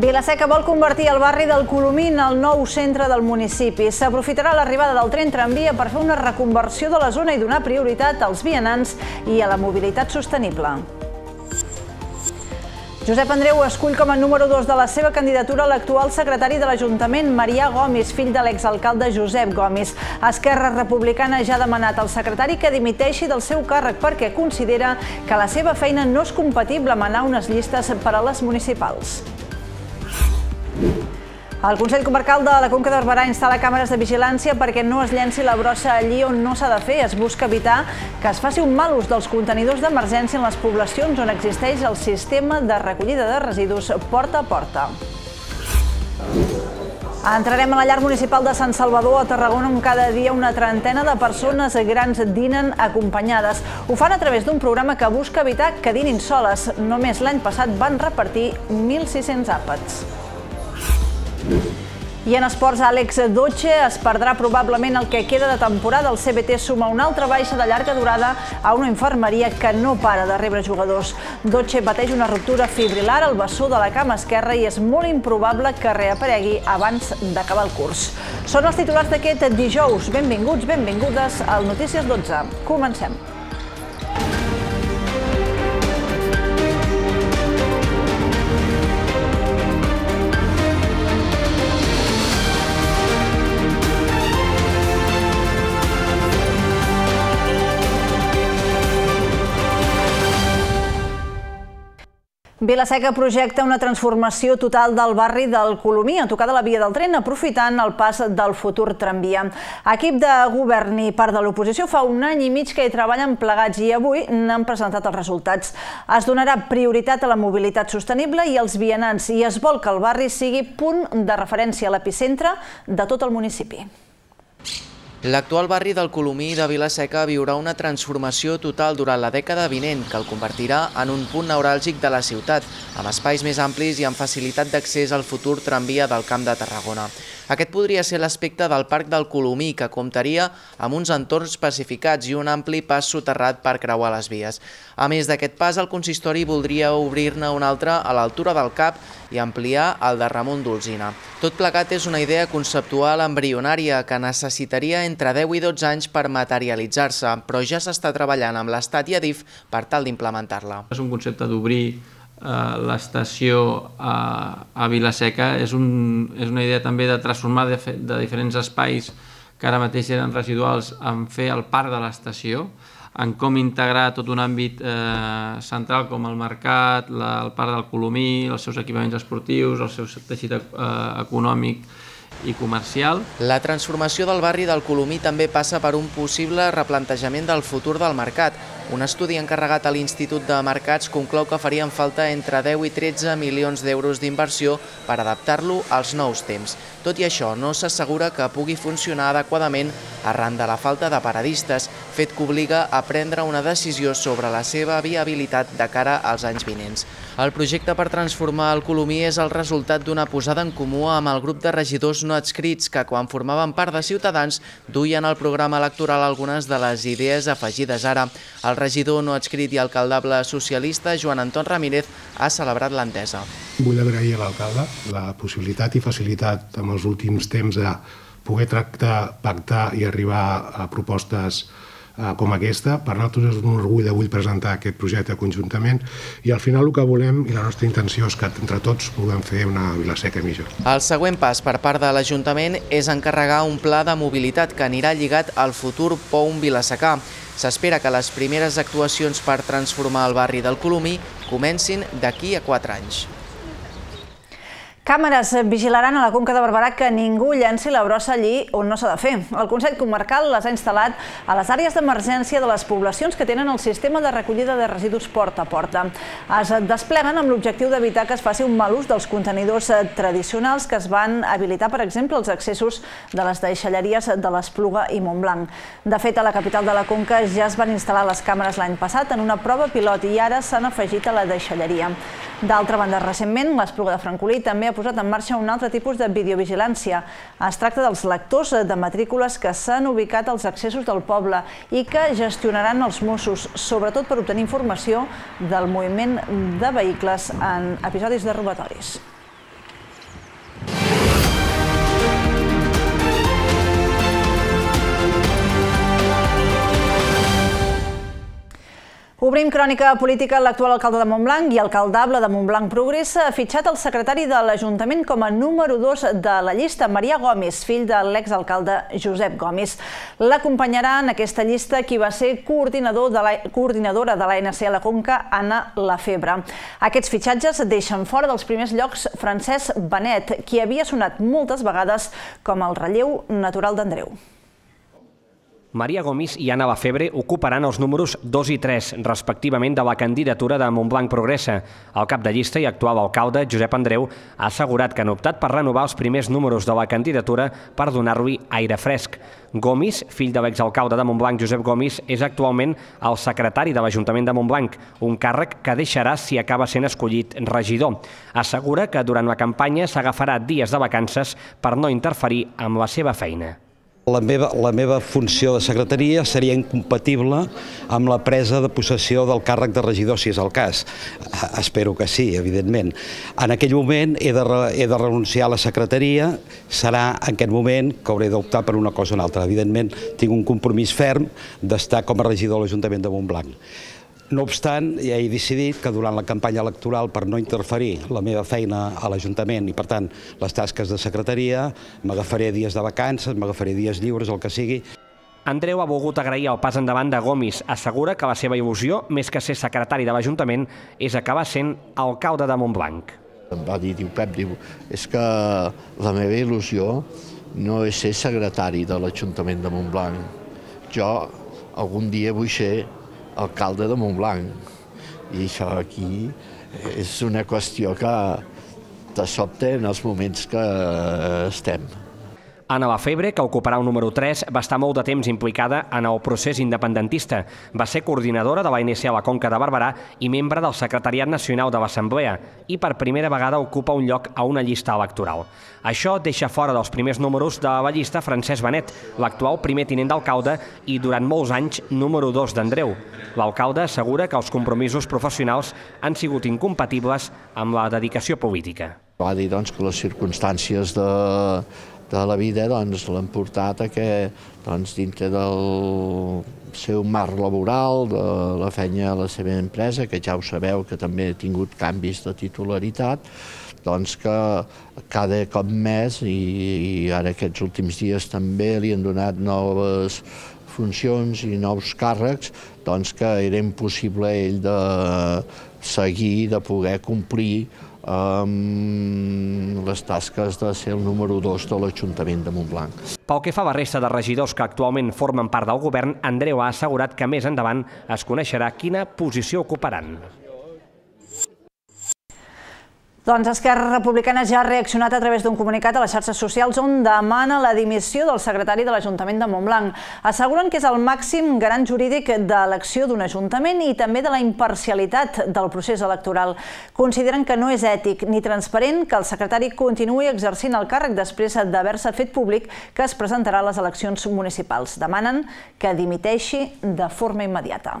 Vilaseca vol convertir el barri del Colomí en el nou centre del municipi. S'aprofitarà l'arribada del tren tramvia per fer una reconversió de la zona i donar prioritat als vianants i a la mobilitat sostenible. Josep Andreu escull com a número 2 de la seva candidatura l'actual secretari de l'Ajuntament, Marià Gomis, fill de l'exalcalde Josep Gomis. Esquerra Republicana ja ha demanat al secretari que dimiteixi del seu càrrec perquè considera que la seva feina no és compatible amb anar unes llistes per a les municipals. El Consell Comarcal de la Conca de Barberà instal·la càmeres de vigilància perquè no es llenci la brossa allí on no s'ha de fer. Es busca evitar que es faci un mal ús dels contenidors d'emergència en les poblacions on existeix el sistema de recollida de residus porta a porta. Entrarem a la llar municipal de Sant Salvador a Tarragona on cada dia una trentena de persones grans dinen acompanyades. Ho fan a través d'un programa que busca evitar que dinin soles. Només l'any passat van repartir 1.600 àpats. I en esports, Àlex Dotxe es perdrà probablement el que queda de temporada. El CBT suma una altra baixa de llarga durada a una infermeria que no para de rebre jugadors. Dotxe pateix una ruptura fibrilar al bessó de la cama esquerra i és molt improbable que reaparegui abans d'acabar el curs. Són els titulars d'aquest dijous. Benvinguts, benvingudes al Notícies 12. Comencem. Vilaseca projecta una transformació total del barri del Colomí a tocar de la via del tren, aprofitant el pas del futur tramvia. Equip de govern i part de l'oposició fa un any i mig que hi treballen plegats i avui n'han presentat els resultats. Es donarà prioritat a la mobilitat sostenible i als vianants i es vol que el barri sigui punt de referència a l'epicentre de tot el municipi. L'actual barri del Colomí de Vilaseca viurà una transformació total durant la dècada vinent que el convertirà en un punt neuràlgic de la ciutat, amb espais més amplis i amb facilitat d'accés al futur tramvia del Camp de Tarragona. Aquest podria ser l'aspecte del Parc del Colomí, que comptaria amb uns entorns pacificats i un ampli pas soterrat per creuar les vies. A més d'aquest pas, el consistori voldria obrir-ne un altre a l'altura del CAP i ampliar el de Ramon d'Olzina. Tot plegat és una idea conceptual embrionària que necessitaria entre 10 i 12 anys per materialitzar-se, però ja s'està treballant amb l'Estat i Adif per tal d'implementar-la. És un concepte d'obrir Eh, l'estació a, a Vilaseca és, un, és una idea també de transformar de, de diferents espais que ara mateix eren residuals en fer el parc de l'estació, en com integrar tot un àmbit eh, central com el mercat, la, el parc del Colomí, els seus equipaments esportius, el seu teixit eh, econòmic i comercial. La transformació del barri del Colomí també passa per un possible replantejament del futur del mercat, un estudi encarregat a l'Institut de Mercats conclou que farien falta entre 10 i 13 milions d'euros d'inversió per adaptar-lo als nous temps. Tot i això, no s'assegura que pugui funcionar adequadament arran de la falta de paradistes, fet que obliga a prendre una decisió sobre la seva viabilitat de cara als anys vinents. El projecte per transformar el Colomí és el resultat d'una posada en comú amb el grup de regidors no adscrits que, quan formaven part de Ciutadans, duien al programa electoral algunes de les idees afegides ara. El regidor no adscrit i alcaldable socialista, Joan Anton Ramírez, ha celebrat l'entesa. Vull agrair a l'alcalde la possibilitat i facilitat en els últims temps de poder tractar, pactar i arribar a propostes com aquesta. Per nosaltres és un orgull d'avui presentar aquest projecte conjuntament i al final el que volem i la nostra intenció és que entre tots puguem fer una Vilaseca millor. El següent pas per part de l'Ajuntament és encarregar un pla de mobilitat que anirà lligat al futur POUM Vilasecà. S'espera que les primeres actuacions per transformar el barri del Colomí comencin d'aquí a 4 anys. Càmeres vigilaran a la Conca de Barberà que ningú llenci la brossa allí on no s'ha de fer. El Consell Comarcal les ha instal·lat a les àrees d'emergència de les poblacions que tenen el sistema de recollida de residus porta a porta. Es despleguen amb l'objectiu d'evitar que es faci un mal ús dels contenidors tradicionals que es van habilitar, per exemple, els accessos de les deixalleries de l'Espluga i Montblanc. De fet, a la capital de la Conca ja es van instal·lar les càmeres l'any passat en una prova pilot i ara s'han afegit a la deixalleria. D'altra banda, recentment, l'Espluga de Francolí també ha posat en marxa un altre tipus de videovigilància. Es tracta dels lectors de matrícules que s'han ubicat als accessos del poble i que gestionaran els Mossos, sobretot per obtenir informació del moviment de vehicles en episodis de robatoris. Obrim crònica política. L'actual alcalde de Montblanc i alcaldable de Montblanc Progressa ha fitxat el secretari de l'Ajuntament com a número 2 de la llista, Maria Gomis, fill de l'exalcalde Josep Gomis. L'acompanyarà en aquesta llista qui va ser coordinador de la, coordinadora de l'ANC a la Conca, Anna Lafebre. Aquests fitxatges deixen fora dels primers llocs Francesc Benet, qui havia sonat moltes vegades com el relleu natural d'Andreu. Maria Gomis i Anna Lafebre ocuparan els números 2 i 3, respectivament, de la candidatura de Montblanc Progressa. El cap de llista i actual alcalde, Josep Andreu, ha assegurat que han optat per renovar els primers números de la candidatura per donar-li aire fresc. Gomis, fill de l'exalcalde de Montblanc, Josep Gomis, és actualment el secretari de l'Ajuntament de Montblanc, un càrrec que deixarà si acaba sent escollit regidor. Assegura que durant la campanya s'agafarà dies de vacances per no interferir amb la seva feina. La meva, la meva funció de secretaria seria incompatible amb la presa de possessió del càrrec de regidor, si és el cas. Espero que sí, evidentment. En aquell moment he de, he de renunciar a la secretaria, serà en aquest moment que hauré d'optar per una cosa o una altra. Evidentment, tinc un compromís ferm d'estar com a regidor de l'Ajuntament de Montblanc. No obstant, ja he decidit que durant la campanya electoral, per no interferir la meva feina a l'Ajuntament i, per tant, les tasques de secretaria, m'agafaré dies de vacances, m'agafaré dies lliures, el que sigui. Andreu ha volgut agrair el pas endavant de Gomis. Assegura que la seva il·lusió, més que ser secretari de l'Ajuntament, és acabar sent alcalde de Montblanc. Em va dir, diu, Pep, diu, és que la meva il·lusió no és ser secretari de l'Ajuntament de Montblanc. Jo algun dia vull ser alcalde de Montblanc. I això aquí és una qüestió que te sobte en els moments que estem. Anna Lafebre, que ocuparà el número 3, va estar molt de temps implicada en el procés independentista. Va ser coordinadora de l'ANC a la Conca de Barberà i membre del Secretariat Nacional de l'Assemblea i per primera vegada ocupa un lloc a una llista electoral. Això deixa fora dels primers números de la llista Francesc Benet, l'actual primer tinent d'alcalde i durant molts anys número 2 d'Andreu. L'alcalde assegura que els compromisos professionals han sigut incompatibles amb la dedicació política. Va dir doncs, que les circumstàncies de, de la vida doncs, l'han portat a que doncs, dintre del seu marc laboral, de la feina a la seva empresa, que ja ho sabeu que també ha tingut canvis de titularitat, doncs que cada cop més, i, i ara aquests últims dies també li han donat noves funcions i nous càrrecs, doncs que era impossible ell de seguir, de poder complir amb les tasques de ser el número 2 de l'Ajuntament de Montblanc. Pel que fa a la resta de regidors que actualment formen part del govern, Andreu ha assegurat que més endavant es coneixerà quina posició ocuparan. Doncs Esquerra Republicana ja ha reaccionat a través d'un comunicat a les xarxes socials on demana la dimissió del secretari de l'Ajuntament de Montblanc. Asseguren que és el màxim garant jurídic de l'acció d'un ajuntament i també de la imparcialitat del procés electoral. Consideren que no és ètic ni transparent que el secretari continuï exercint el càrrec després d'haver-se fet públic que es presentarà a les eleccions municipals. Demanen que dimiteixi de forma immediata.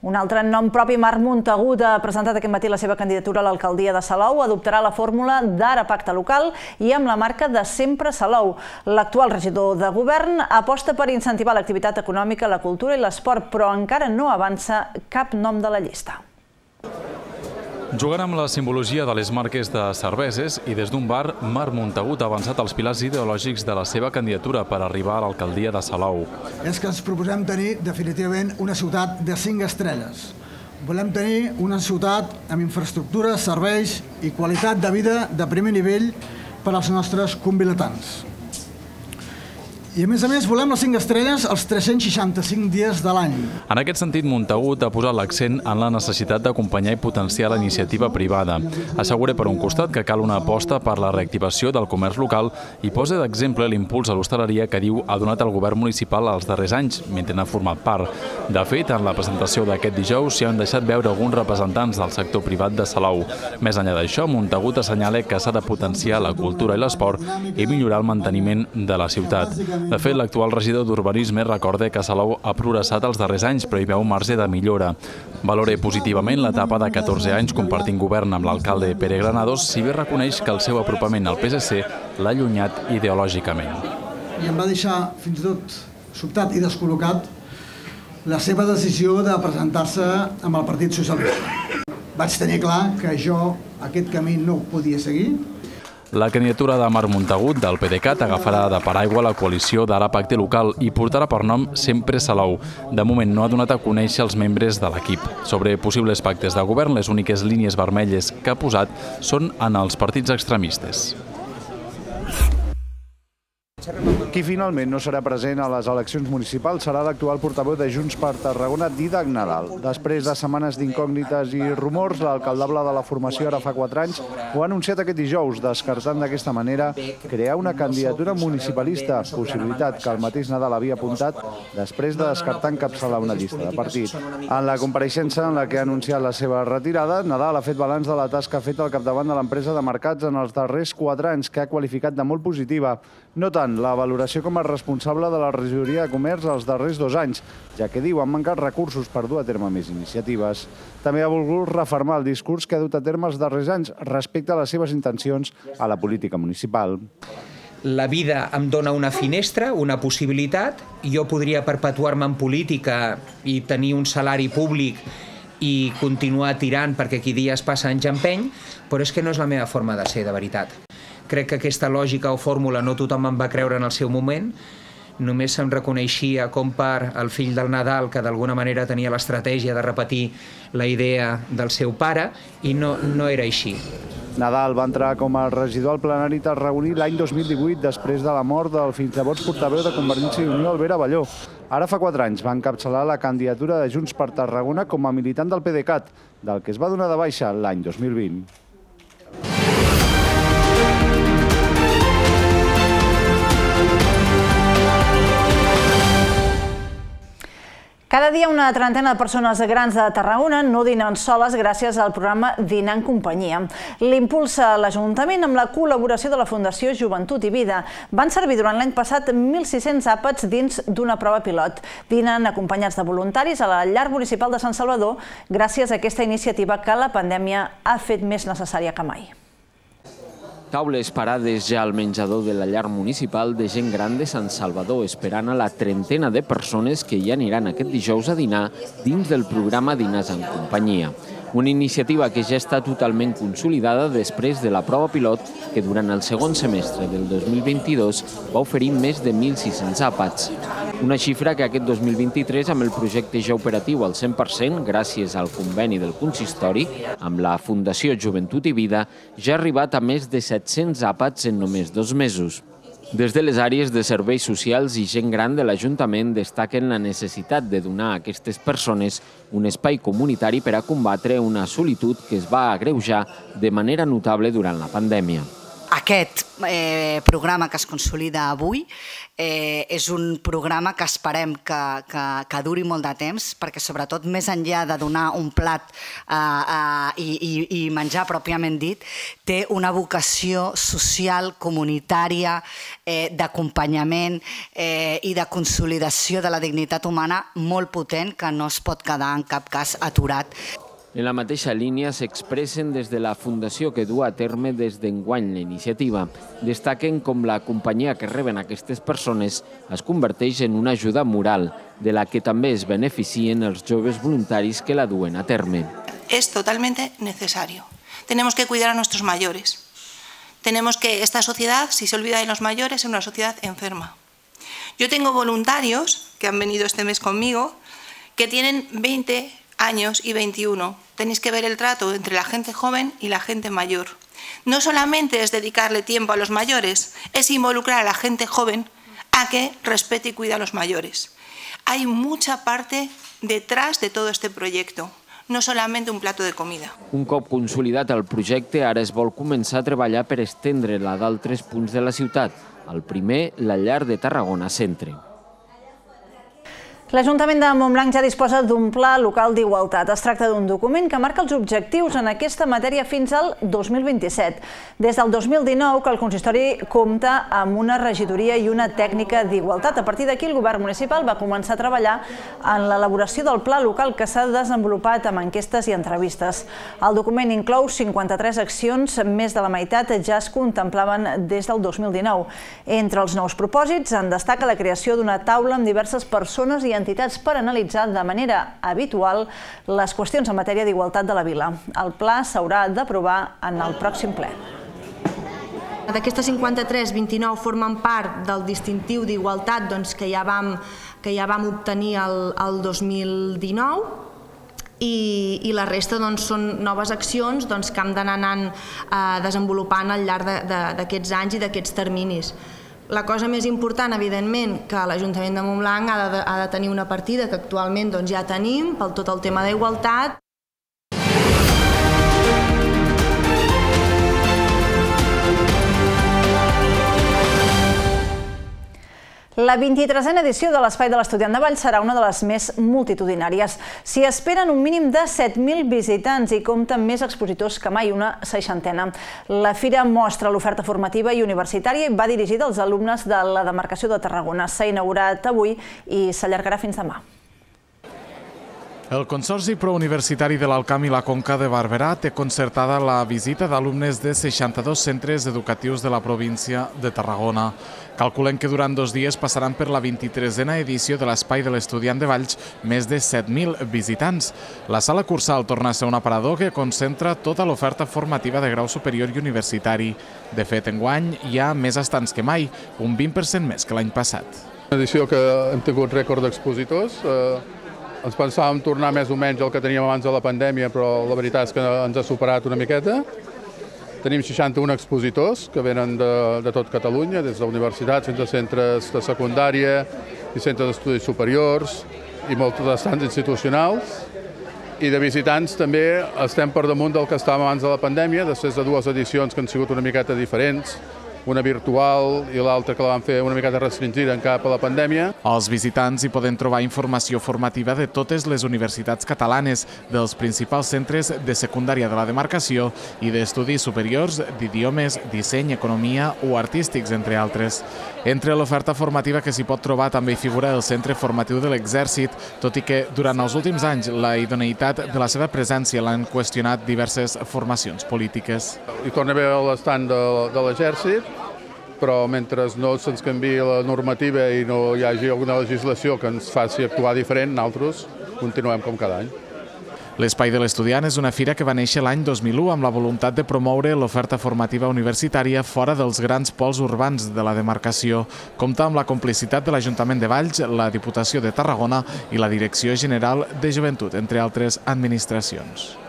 Un altre nom propi, Marc Montagut, ha presentat aquest matí la seva candidatura a l'alcaldia de Salou. Adoptarà la fórmula d'ara pacte local i amb la marca de sempre Salou. L'actual regidor de govern aposta per incentivar l'activitat econòmica, la cultura i l'esport, però encara no avança cap nom de la llista. Jugant amb la simbologia de les marques de cerveses i des d'un bar, Marc Montagut ha avançat els pilars ideològics de la seva candidatura per arribar a l'alcaldia de Salou. És que ens proposem tenir definitivament una ciutat de cinc estrelles. Volem tenir una ciutat amb infraestructures, serveis i qualitat de vida de primer nivell per als nostres convilatants. I a més a més volem les 5 estrelles els 365 dies de l'any. En aquest sentit, Montagut ha posat l'accent en la necessitat d'acompanyar i potenciar la iniciativa privada. Assegura per un costat que cal una aposta per la reactivació del comerç local i posa d'exemple l'impuls a l'hostaleria que diu ha donat el govern municipal als darrers anys, mentre n'ha format part. De fet, en la presentació d'aquest dijous s'hi han deixat veure alguns representants del sector privat de Salou. Més enllà d'això, Montagut assenyala que s'ha de potenciar la cultura i l'esport i millorar el manteniment de la ciutat. De fet, l'actual regidor d'Urbanisme recorda que Salou ha progressat els darrers anys, però hi veu marge de millora. Valore positivament l'etapa de 14 anys compartint govern amb l'alcalde Pere Granados, si bé reconeix que el seu apropament al PSC l'ha allunyat ideològicament. I em va deixar fins i tot sobtat i descol·locat la seva decisió de presentar-se amb el Partit Socialista. Vaig tenir clar que jo aquest camí no ho podia seguir, la candidatura de Marc Montagut del PDeCAT agafarà de paraigua la coalició d'Ara Pacte Local i portarà per nom Sempre Salou. De moment no ha donat a conèixer els membres de l'equip. Sobre possibles pactes de govern, les úniques línies vermelles que ha posat són en els partits extremistes. Qui finalment no serà present a les eleccions municipals serà l'actual portaveu de Junts per Tarragona, Didac Nadal. Després de setmanes d'incògnites i rumors, l'alcaldable de la formació ara fa 4 anys ho ha anunciat aquest dijous, descartant d'aquesta manera crear una candidatura municipalista, possibilitat que el mateix Nadal havia apuntat després de descartar encapçalar una llista de partit. En la compareixença en la que ha anunciat la seva retirada, Nadal ha fet balanç de la tasca feta al capdavant de l'empresa de mercats en els darrers 4 anys, que ha qualificat de molt positiva. No tant la valoració com a responsable de la regidoria de comerç els darrers dos anys, ja que diu han mancat recursos per dur a terme més iniciatives. També ha volgut reformar el discurs que ha dut a terme els darrers anys respecte a les seves intencions a la política municipal. La vida em dona una finestra, una possibilitat, jo podria perpetuar-me en política i tenir un salari públic i continuar tirant perquè aquí dies passa anys empeny, però és que no és la meva forma de ser, de veritat. Crec que aquesta lògica o fórmula no tothom em va creure en el seu moment, només se'm reconeixia com per el fill del Nadal, que d'alguna manera tenia l'estratègia de repetir la idea del seu pare, i no, no era així. Nadal va entrar com a regidor al plenari tarragoní l'any 2018 després de la mort del fins llavors portaveu de Convergència i Unió, Albert Avalló. Ara fa quatre anys va encapçalar la candidatura de Junts per Tarragona com a militant del PDeCAT, del que es va donar de baixa l'any 2020. Cada dia una trentena de persones grans de Tarragona no dinen soles gràcies al programa Dinar en Companyia. L'impulsa l'Ajuntament amb la col·laboració de la Fundació Joventut i Vida. Van servir durant l'any passat 1.600 àpats dins d'una prova pilot. Dinen acompanyats de voluntaris a la llar municipal de Sant Salvador gràcies a aquesta iniciativa que la pandèmia ha fet més necessària que mai. Taules parades ja al menjador de la llar municipal de gent gran de Sant Salvador, esperant a la trentena de persones que ja aniran aquest dijous a dinar dins del programa Dinars en Companyia. Una iniciativa que ja està totalment consolidada després de la prova pilot que durant el segon semestre del 2022 va oferir més de 1.600 àpats. Una xifra que aquest 2023, amb el projecte ja operatiu al 100%, gràcies al conveni del consistori, amb la Fundació Joventut i Vida, ja ha arribat a més de 700 àpats en només dos mesos. Des de les àrees de serveis socials i gent gran de l'Ajuntament destaquen la necessitat de donar a aquestes persones un espai comunitari per a combatre una solitud que es va agreujar de manera notable durant la pandèmia. Aquest eh, programa que es consolida avui eh, és un programa que esperem que, que, que duri molt de temps, perquè sobretot més enllà de donar un plat eh, eh, i, i, i menjar pròpiament dit, té una vocació social, comunitària, eh, d'acompanyament eh, i de consolidació de la dignitat humana molt potent que no es pot quedar en cap cas aturat. En la mateixa línia s'expressen des de la fundació que du a terme des d'enguany la iniciativa. Destaquen com la companyia que reben aquestes persones es converteix en una ajuda moral, de la que també es beneficien els joves voluntaris que la duen a terme. Es totalmente necesario. Tenemos que cuidar a nuestros mayores. Tenemos que, esta sociedad, si se olvida de los mayores, es una sociedad enferma. Yo tengo voluntarios que han venido este mes conmigo que tienen 20, años y 21. Tenéis que ver el trato entre la gente joven y la gente mayor. No solamente es dedicarle tiempo a los mayores, es involucrar a la gente joven a que respete y cuide a los mayores. Hay mucha parte detrás de todo este proyecto no solamente un plato de comida. Un cop consolidat el projecte, ara es vol començar a treballar per estendre-la d'altres punts de la ciutat. El primer, la llar de Tarragona Centre. L'Ajuntament de Montblanc ja disposa d'un pla local d'igualtat. Es tracta d'un document que marca els objectius en aquesta matèria fins al 2027. Des del 2019 que el consistori compta amb una regidoria i una tècnica d'igualtat. A partir d'aquí el govern municipal va començar a treballar en l'elaboració del pla local que s'ha desenvolupat amb enquestes i entrevistes. El document inclou 53 accions, més de la meitat ja es contemplaven des del 2019. Entre els nous propòsits en destaca la creació d'una taula amb diverses persones i entitats per analitzar de manera habitual les qüestions en matèria d'igualtat de la vila. El pla s'haurà d'aprovar en el pròxim ple. D'aquestes 53, 29 formen part del distintiu d'igualtat doncs, que, ja vam, que ja vam obtenir el, el 2019 i, i la resta doncs, són noves accions doncs, que hem d'anar eh, desenvolupant al llarg d'aquests anys i d'aquests terminis. La cosa més important, evidentment, que l'Ajuntament de Montblanc ha de, ha de tenir una partida que actualment doncs, ja tenim pel tot el tema d'igualtat, La 23a edició de l'Espai de l'Estudiant de Vall serà una de les més multitudinàries. S'hi esperen un mínim de 7.000 visitants i compta amb més expositors que mai, una seixantena. La fira mostra l'oferta formativa i universitària i va dirigida als alumnes de la demarcació de Tarragona. S'ha inaugurat avui i s'allargarà fins demà. El Consorci Prouniversitari de l'Alcamp i la Conca de Barberà té concertada la visita d'alumnes de 62 centres educatius de la província de Tarragona. Calculen que durant dos dies passaran per la 23a edició de l'Espai de l'Estudiant de Valls més de 7.000 visitants. La sala cursal torna a ser un aparador que concentra tota l'oferta formativa de grau superior i universitari. De fet, enguany hi ha més estants que mai, un 20% més que l'any passat. Una edició que hem tingut rècord d'expositors, eh, ens pensàvem tornar més o menys al que teníem abans de la pandèmia, però la veritat és que ens ha superat una miqueta. Tenim 61 expositors que venen de, de tot Catalunya, des d'universitats fins a centres de secundària i centres d'estudis superiors i molts estants institucionals. I de visitants també estem per damunt del que estàvem abans de la pandèmia, després de dues edicions que han sigut una miqueta diferents, una virtual i l'altra que la van fer una miqueta restringida en cap a la pandèmia. Els visitants hi poden trobar informació formativa de totes les universitats catalanes, dels principals centres de secundària de la demarcació i d'estudis superiors d'idiomes, disseny, economia o artístics, entre altres. Entre l'oferta formativa que s'hi pot trobar també hi figura el Centre Formatiu de l'Exèrcit, tot i que durant els últims anys la idoneïtat de la seva presència l'han qüestionat diverses formacions polítiques. Hi torna a haver l'estat de, de l'Exèrcit, però mentre no se'ns canvi la normativa i no hi hagi alguna legislació que ens faci actuar diferent, nosaltres continuem com cada any. L'Espai de l'Estudiant és una fira que va néixer l'any 2001 amb la voluntat de promoure l'oferta formativa universitària fora dels grans pols urbans de la demarcació. Compta amb la complicitat de l'Ajuntament de Valls, la Diputació de Tarragona i la Direcció General de Joventut, entre altres administracions.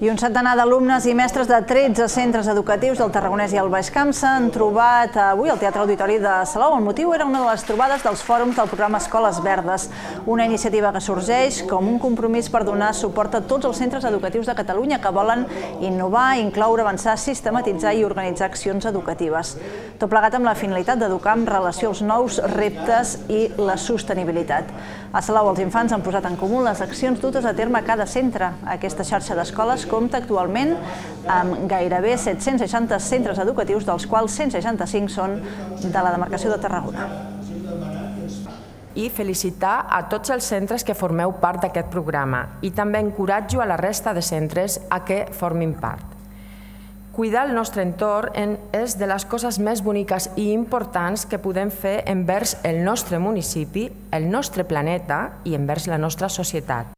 I un centenar d'alumnes i mestres de 13 centres educatius del Tarragonès i el Baix Camp s'han trobat avui al Teatre Auditori de Salou. El motiu era una de les trobades dels fòrums del programa Escoles Verdes, una iniciativa que sorgeix com un compromís per donar suport a tots els centres educatius de Catalunya que volen innovar, incloure, avançar, sistematitzar i organitzar accions educatives. Tot plegat amb la finalitat d'educar en relació als nous reptes i la sostenibilitat. A Salou els infants han posat en comú les accions dutes a terme a cada centre. Aquesta xarxa d'escoles compta actualment amb gairebé 760 centres educatius, dels quals 165 són de la demarcació de Tarragona i felicitar a tots els centres que formeu part d'aquest programa i també encoratjo a la resta de centres a que formin part. Cuidar el nostre entorn és de les coses més boniques i importants que podem fer envers el nostre municipi, el nostre planeta i envers la nostra societat.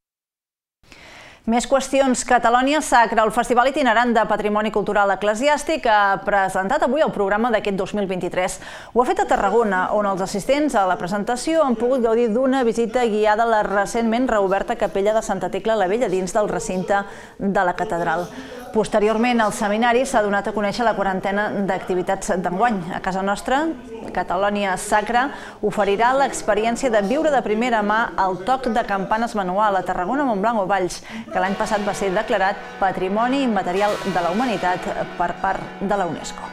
Més qüestions. Catalònia Sacra, el Festival Itinerant de Patrimoni Cultural Eclesiàstic, ha presentat avui el programa d'aquest 2023. Ho ha fet a Tarragona, on els assistents a la presentació han pogut gaudir d'una visita guiada a la recentment reoberta capella de Santa Tecla la Vella dins del recinte de la catedral. Posteriorment, el seminari s'ha donat a conèixer la quarantena d'activitats d'enguany. A casa nostra, Catalònia Sacra oferirà l'experiència de viure de primera mà el toc de campanes manual a Tarragona, Montblanc o Valls, que l'any passat va ser declarat Patrimoni Immaterial de la Humanitat per part de la UNESCO.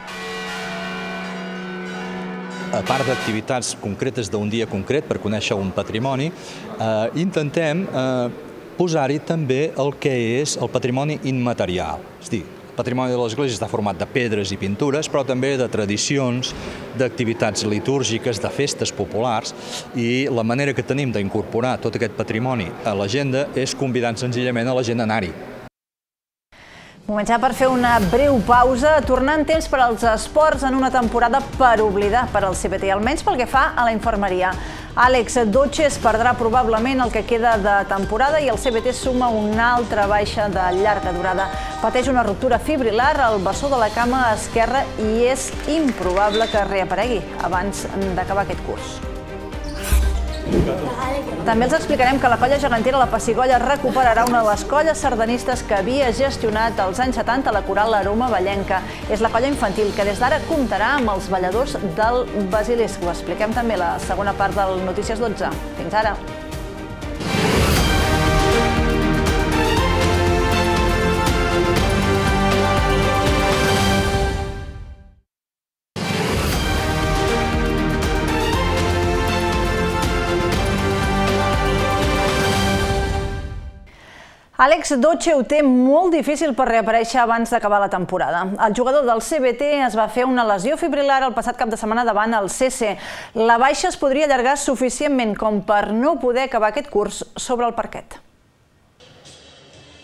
A part d'activitats concretes d'un dia concret per conèixer un patrimoni, eh, intentem eh, posar-hi també el que és el patrimoni immaterial. És dir, patrimoni de l'Església està format de pedres i pintures, però també de tradicions, d'activitats litúrgiques, de festes populars, i la manera que tenim d'incorporar tot aquest patrimoni a l'agenda és convidant senzillament a la gent a anar-hi. Començar per fer una breu pausa, tornant temps per als esports en una temporada per oblidar per al CBT, almenys pel que fa a la infermeria. Àlex Dotxes perdrà probablement el que queda de temporada i el CBT suma una altra baixa de llarga durada. Pateix una ruptura fibrilar al bessó de la cama esquerra i és improbable que reaparegui abans d'acabar aquest curs. També els explicarem que la colla gegantera La Passigolla recuperarà una de les colles sardanistes que havia gestionat als anys 70 la coral Aroma Vallenca. És la colla infantil que des d'ara comptarà amb els balladors del Basilisc. Ho expliquem també a la segona part del Notícies 12. Fins ara. Àlex Dotxe ho té molt difícil per reaparèixer abans d'acabar la temporada. El jugador del CBT es va fer una lesió fibrilar el passat cap de setmana davant el CC. La baixa es podria allargar suficientment com per no poder acabar aquest curs sobre el parquet.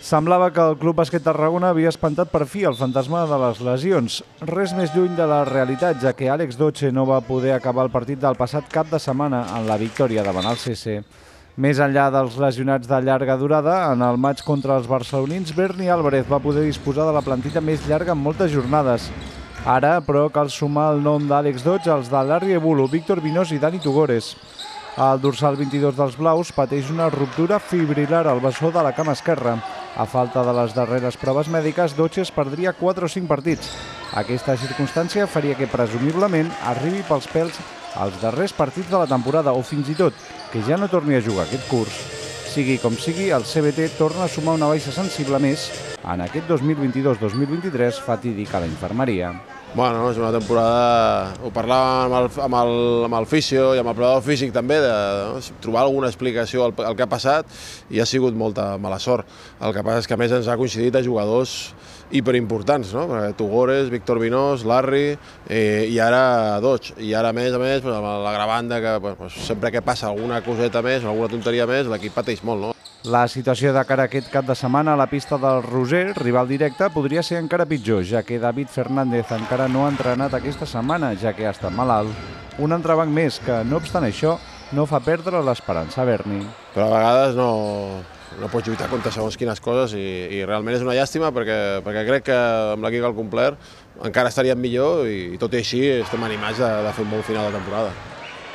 Semblava que el Club Bàsquet Tarragona havia espantat per fi el fantasma de les lesions. Res més lluny de la realitat, ja que Àlex Dotxe no va poder acabar el partit del passat cap de setmana en la victòria davant el CC. Més enllà dels lesionats de llarga durada, en el maig contra els barcelonins, Berni Álvarez va poder disposar de la plantilla més llarga en moltes jornades. Ara, però, cal sumar el nom d'Àlex Dodge als de Larry Ebulo, Víctor Vinós i Dani Tugores. El dorsal 22 dels blaus pateix una ruptura fibrilar al bessó de la cama esquerra. A falta de les darreres proves mèdiques, Dotches perdria 4 o 5 partits. Aquesta circumstància faria que, presumiblement, arribi pels pèls als darrers partits de la temporada o fins i tot que ja no torni a jugar aquest curs. Sigui com sigui, el CBT torna a sumar una baixa sensible més en aquest 2022-2023 fatídic a la infermeria. Bueno, és una temporada... Ho parlàvem amb el, amb el, amb el fisio i amb el preparador físic també, de no, trobar alguna explicació al, al que ha passat i ha sigut molta mala sort. El que passa és que a més ens ha coincidit a jugadors hiperimportants, no? Perquè Tugores, Víctor Vinós, Larry eh, i ara Dodge. I ara, a més a més, pues, amb l'agravant que pues, sempre que passa alguna coseta més, alguna tonteria més, l'equip pateix molt, no? La situació de cara a aquest cap de setmana a la pista del Roser, rival directe, podria ser encara pitjor, ja que David Fernández encara no ha entrenat aquesta setmana, ja que ha estat malalt. Un entrebanc més que, no obstant això, no fa perdre l'esperança a Berni. Però a vegades no, no pots lluitar contra segons quines coses i, i realment és una llàstima perquè, perquè crec que amb l'equip al complert encara estaríem millor i, i tot i així estem animats de, de fer un bon final de temporada.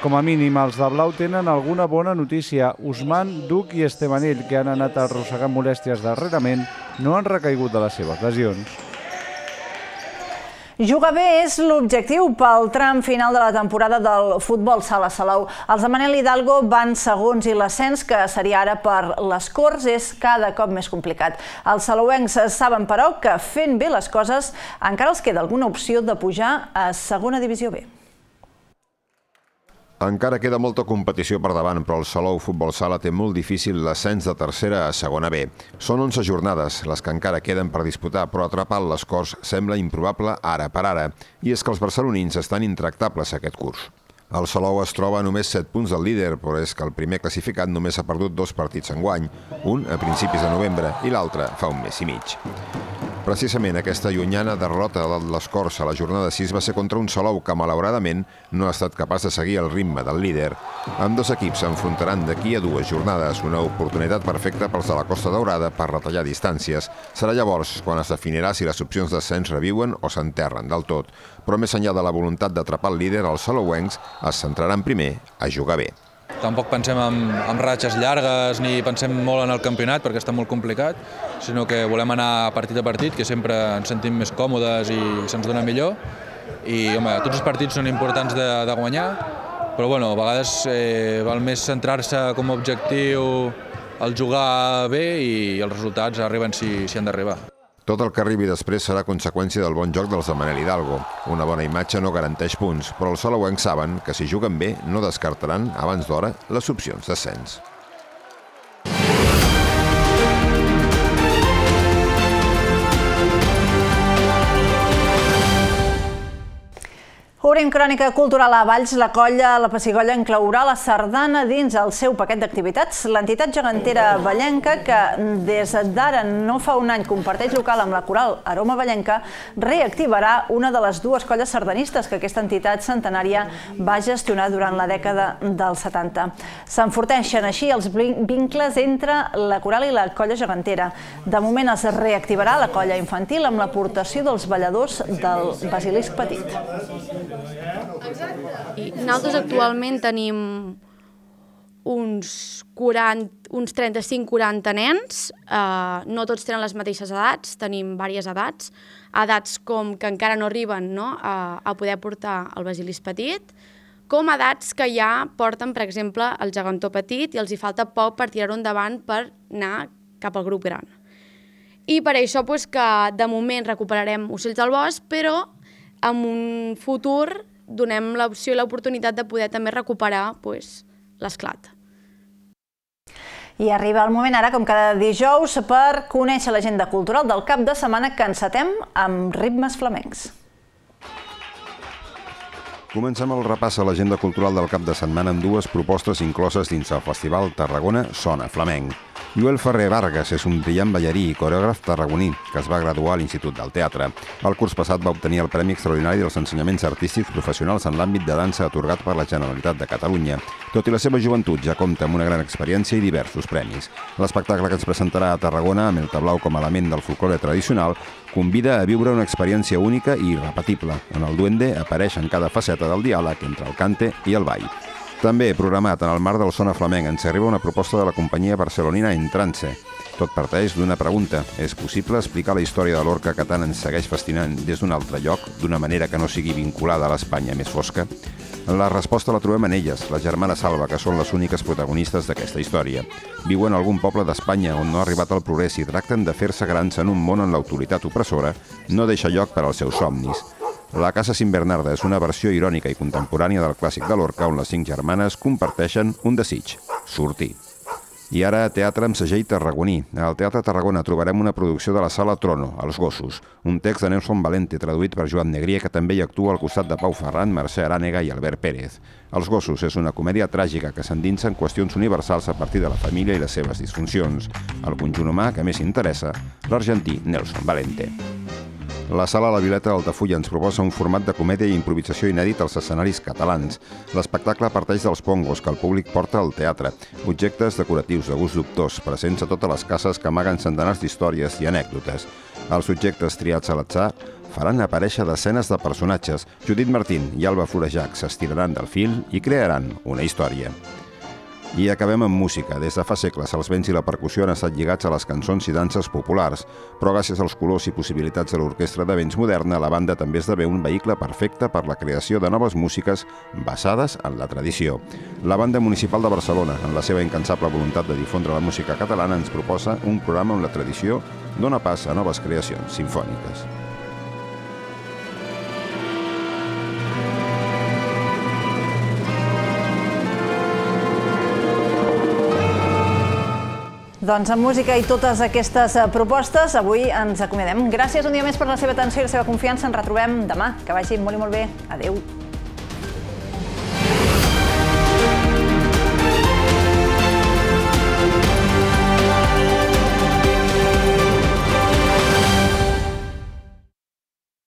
Com a mínim, els de Blau tenen alguna bona notícia. Usman, Duc i Estebanell, que han anat arrossegant molèsties darrerament, no han recaigut de les seves lesions. Jugar bé és l'objectiu pel tram final de la temporada del futbol sala Salou. Els de Manel Hidalgo van segons i l'ascens, que seria ara per les Corts, és cada cop més complicat. Els salouencs saben, però, que fent bé les coses encara els queda alguna opció de pujar a segona divisió B. Encara queda molta competició per davant, però el Salou Futbol Sala té molt difícil l'ascens de tercera a segona B. Són 11 jornades, les que encara queden per disputar, però atrapar les Corts sembla improbable ara per ara, i és que els barcelonins estan intractables aquest curs. El Salou es troba a només 7 punts del líder, però és que el primer classificat només ha perdut dos partits en guany, un a principis de novembre i l'altre fa un mes i mig. Precisament aquesta llunyana derrota de les Corts a la jornada 6 va ser contra un Salou que, malauradament, no ha estat capaç de seguir el ritme del líder. Amb dos equips s'enfrontaran d'aquí a dues jornades, una oportunitat perfecta pels de la Costa Daurada per retallar distàncies. Serà llavors quan es definirà si les opcions d'ascens reviuen o s'enterren del tot. Però més enllà de la voluntat d'atrapar el líder, els salouencs es centraran primer a jugar bé. Tampoc pensem en, en ratxes llargues ni pensem molt en el campionat perquè està molt complicat, sinó que volem anar partit a partit, que sempre ens sentim més còmodes i se'ns dona millor. I, home, tots els partits són importants de, de guanyar, però bueno, a vegades eh, val més centrar-se com a objectiu el jugar bé i els resultats arriben si, si han d'arribar. Tot el que arribi després serà conseqüència del bon joc dels de Manel Hidalgo. Una bona imatge no garanteix punts, però els salauencs saben que si juguen bé no descartaran abans d'hora les opcions d'ascens. Obrim crònica cultural a Valls, la colla La Pessigolla inclourà la sardana dins el seu paquet d'activitats. L'entitat gegantera Vallenca, que des d'ara no fa un any comparteix local amb la coral Aroma Vallenca, reactivarà una de les dues colles sardanistes que aquesta entitat centenària va gestionar durant la dècada dels 70. S'enforteixen així els vincles entre la coral i la colla gegantera. De moment es reactivarà la colla infantil amb l'aportació dels balladors del Basilisc Petit. I nosaltres actualment tenim uns, 40, uns 35-40 nens, eh, no tots tenen les mateixes edats, tenim diverses edats, edats com que encara no arriben no, a, a poder portar el basilis petit, com edats que ja porten, per exemple, el gegantó petit i els hi falta poc per tirar-ho endavant per anar cap al grup gran. I per això pues, que de moment recuperarem ocells del bosc, però en un futur donem l'opció i l'oportunitat de poder també recuperar pues, l'esclat. I arriba el moment ara, com cada dijous, per conèixer l'agenda cultural del cap de setmana que encetem amb ritmes flamencs. Comencem el repàs a l'agenda cultural del cap de setmana amb dues propostes incloses dins el Festival Tarragona Sona Flamenc. Joel Ferrer Vargas és un brillant ballarí i coreògraf tarragoní que es va graduar a l'Institut del Teatre. El curs passat va obtenir el Premi Extraordinari dels Ensenyaments Artístics Professionals en l'àmbit de dansa atorgat per la Generalitat de Catalunya. Tot i la seva joventut ja compta amb una gran experiència i diversos premis. L'espectacle que ens presentarà a Tarragona, amb el tablau com a element del folklore tradicional, convida a viure una experiència única i irrepetible, on el duende apareix en cada faceta del diàleg entre el cante i el ball. També programat en el marc del Sona Flamenc ens arriba una proposta de la companyia barcelonina Entrance. Tot parteix d'una pregunta. És possible explicar la història de l'orca que tant ens segueix fascinant des d'un altre lloc, d'una manera que no sigui vinculada a l'Espanya més fosca? La resposta la trobem en elles, la germana Salva, que són les úniques protagonistes d'aquesta història. Viuen a algun poble d'Espanya on no ha arribat el progrés i tracten de fer-se grans en un món on l'autoritat opressora no deixa lloc per als seus somnis. La Casa Sin Bernarda és una versió irònica i contemporània del clàssic de Lorca on les cinc germanes comparteixen un desig, sortir. I ara teatre amb segell tarragoní. Al Teatre Tarragona trobarem una producció de la Sala Trono, Els gossos, un text de Nelson Valente traduït per Joan Negria que també hi actua al costat de Pau Ferran, Mercè Arànega i Albert Pérez. Els gossos és una comèdia tràgica que s'endinsa en qüestions universals a partir de la família i les seves disfuncions. El conjunt humà que més interessa, l'argentí Nelson Valente. La sala La Vileta d'Altafulla ens proposa un format de comèdia i improvisació inèdit als escenaris catalans. L'espectacle parteix dels pongos que el públic porta al teatre, objectes decoratius de gust dubtós, presents a totes les cases que amaguen centenars d'històries i anècdotes. Els subjectes triats a l'atzar faran aparèixer desenes de personatges. Judit Martín i Alba Florejac s'estiraran del fil i crearan una història. I acabem amb música. Des de fa segles els vents i la percussió han estat lligats a les cançons i danses populars, però gràcies als colors i possibilitats de l'orquestra de vents moderna, la banda també esdevé un vehicle perfecte per la creació de noves músiques basades en la tradició. La Banda Municipal de Barcelona, en la seva incansable voluntat de difondre la música catalana, ens proposa un programa on la tradició dona pas a noves creacions sinfòniques. Doncs amb música i totes aquestes eh, propostes, avui ens acomiadem. Gràcies un dia més per la seva atenció i la seva confiança. Ens retrobem demà. Que vagi molt i molt bé. Adéu.